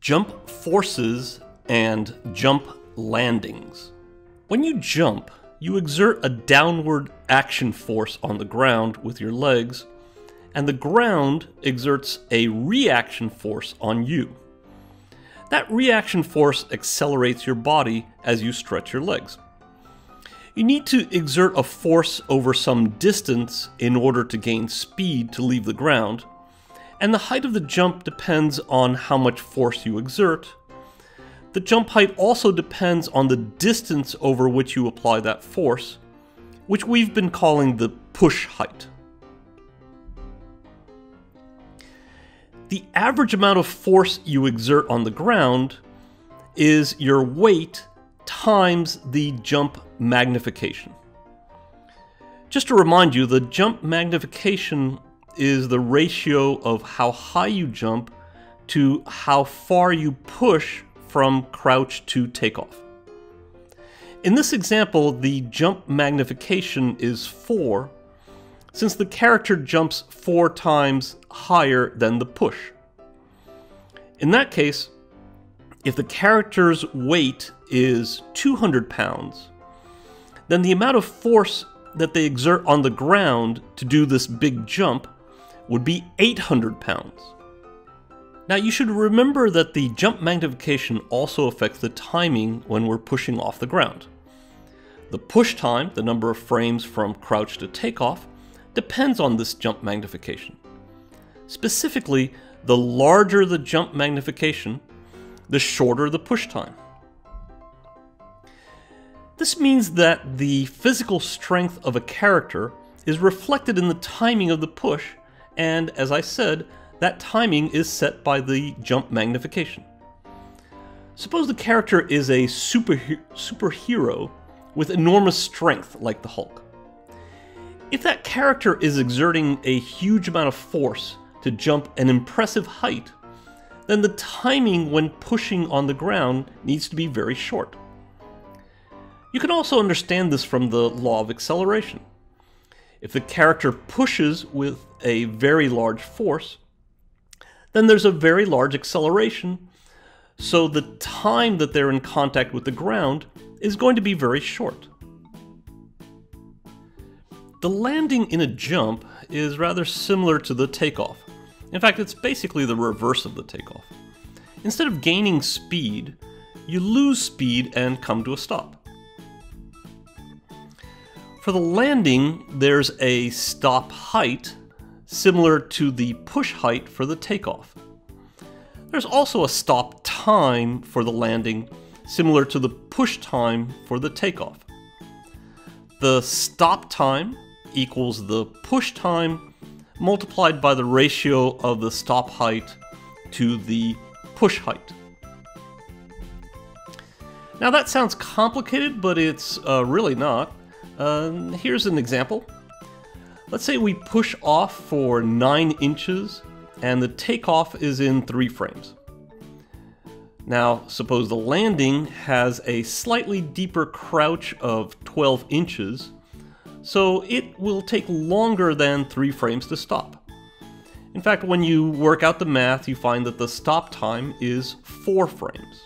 jump forces and jump landings. When you jump, you exert a downward action force on the ground with your legs, and the ground exerts a reaction force on you. That reaction force accelerates your body as you stretch your legs. You need to exert a force over some distance in order to gain speed to leave the ground, and the height of the jump depends on how much force you exert. The jump height also depends on the distance over which you apply that force, which we've been calling the push height. The average amount of force you exert on the ground is your weight times the jump magnification. Just to remind you, the jump magnification is the ratio of how high you jump to how far you push from crouch to takeoff. In this example, the jump magnification is 4, since the character jumps 4 times higher than the push. In that case, if the character's weight is 200 pounds, then the amount of force that they exert on the ground to do this big jump would be 800 pounds. Now you should remember that the jump magnification also affects the timing when we're pushing off the ground. The push time, the number of frames from crouch to takeoff, depends on this jump magnification. Specifically, the larger the jump magnification, the shorter the push time. This means that the physical strength of a character is reflected in the timing of the push and as I said, that timing is set by the jump magnification. Suppose the character is a super, superhero with enormous strength like the Hulk. If that character is exerting a huge amount of force to jump an impressive height, then the timing when pushing on the ground needs to be very short. You can also understand this from the law of acceleration. If the character pushes with a very large force, then there's a very large acceleration, so the time that they're in contact with the ground is going to be very short. The landing in a jump is rather similar to the takeoff. In fact, it's basically the reverse of the takeoff. Instead of gaining speed, you lose speed and come to a stop. For the landing, there's a stop height similar to the push height for the takeoff. There's also a stop time for the landing similar to the push time for the takeoff. The stop time equals the push time multiplied by the ratio of the stop height to the push height. Now that sounds complicated, but it's uh, really not. Uh, here's an example. Let's say we push off for 9 inches and the takeoff is in 3 frames. Now, suppose the landing has a slightly deeper crouch of 12 inches, so it will take longer than 3 frames to stop. In fact, when you work out the math, you find that the stop time is 4 frames.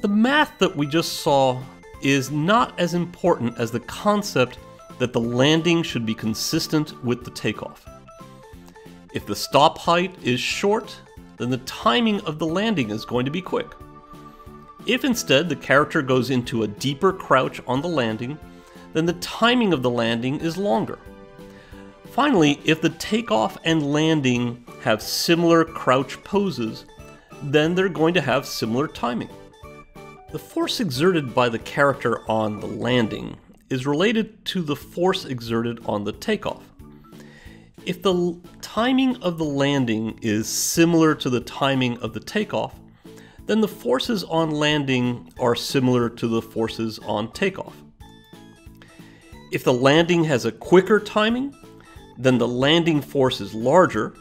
The math that we just saw is not as important as the concept that the landing should be consistent with the takeoff. If the stop height is short, then the timing of the landing is going to be quick. If instead the character goes into a deeper crouch on the landing, then the timing of the landing is longer. Finally, if the takeoff and landing have similar crouch poses, then they're going to have similar timing. The force exerted by the character on the landing is related to the force exerted on the takeoff. If the timing of the landing is similar to the timing of the takeoff, then the forces on landing are similar to the forces on takeoff. If the landing has a quicker timing, then the landing force is larger.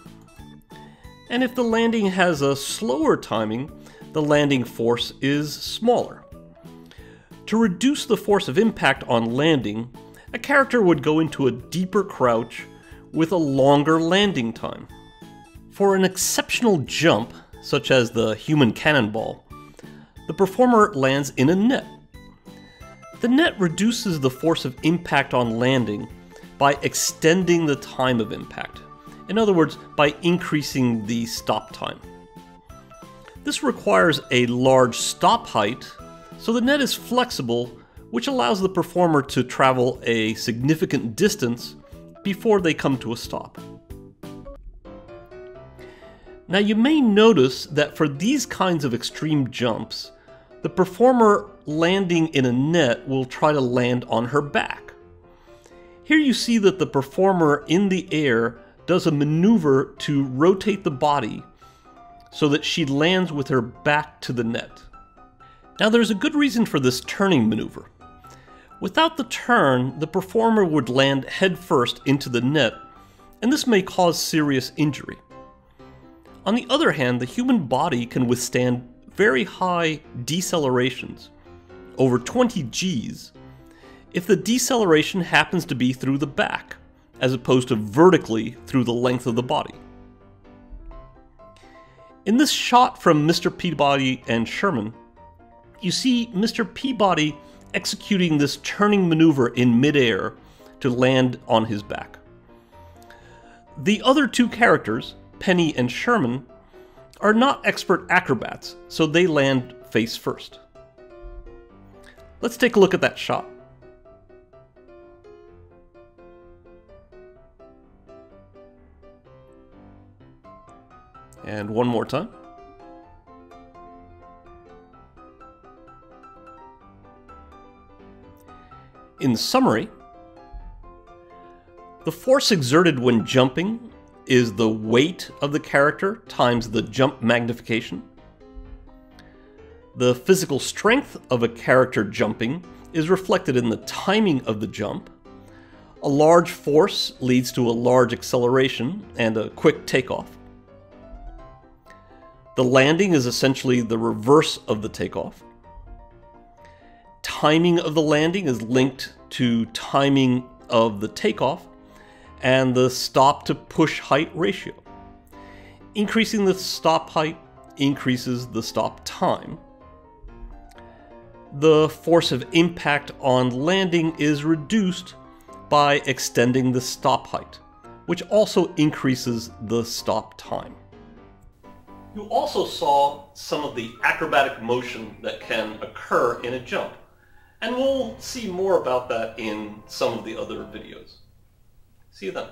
And if the landing has a slower timing, the landing force is smaller. To reduce the force of impact on landing, a character would go into a deeper crouch with a longer landing time. For an exceptional jump, such as the human cannonball, the performer lands in a net. The net reduces the force of impact on landing by extending the time of impact. In other words, by increasing the stop time. This requires a large stop height, so the net is flexible, which allows the performer to travel a significant distance before they come to a stop. Now you may notice that for these kinds of extreme jumps, the performer landing in a net will try to land on her back. Here you see that the performer in the air does a maneuver to rotate the body so that she lands with her back to the net. Now there's a good reason for this turning maneuver. Without the turn, the performer would land headfirst into the net, and this may cause serious injury. On the other hand, the human body can withstand very high decelerations, over 20 Gs, if the deceleration happens to be through the back, as opposed to vertically through the length of the body. In this shot from Mr. Peabody and Sherman, you see Mr. Peabody executing this turning maneuver in midair to land on his back. The other two characters, Penny and Sherman, are not expert acrobats, so they land face first. Let's take a look at that shot. And one more time. In summary, the force exerted when jumping is the weight of the character times the jump magnification. The physical strength of a character jumping is reflected in the timing of the jump. A large force leads to a large acceleration and a quick takeoff. The landing is essentially the reverse of the takeoff. Timing of the landing is linked to timing of the takeoff, and the stop to push height ratio. Increasing the stop height increases the stop time. The force of impact on landing is reduced by extending the stop height, which also increases the stop time. You also saw some of the acrobatic motion that can occur in a jump, and we'll see more about that in some of the other videos. See you then.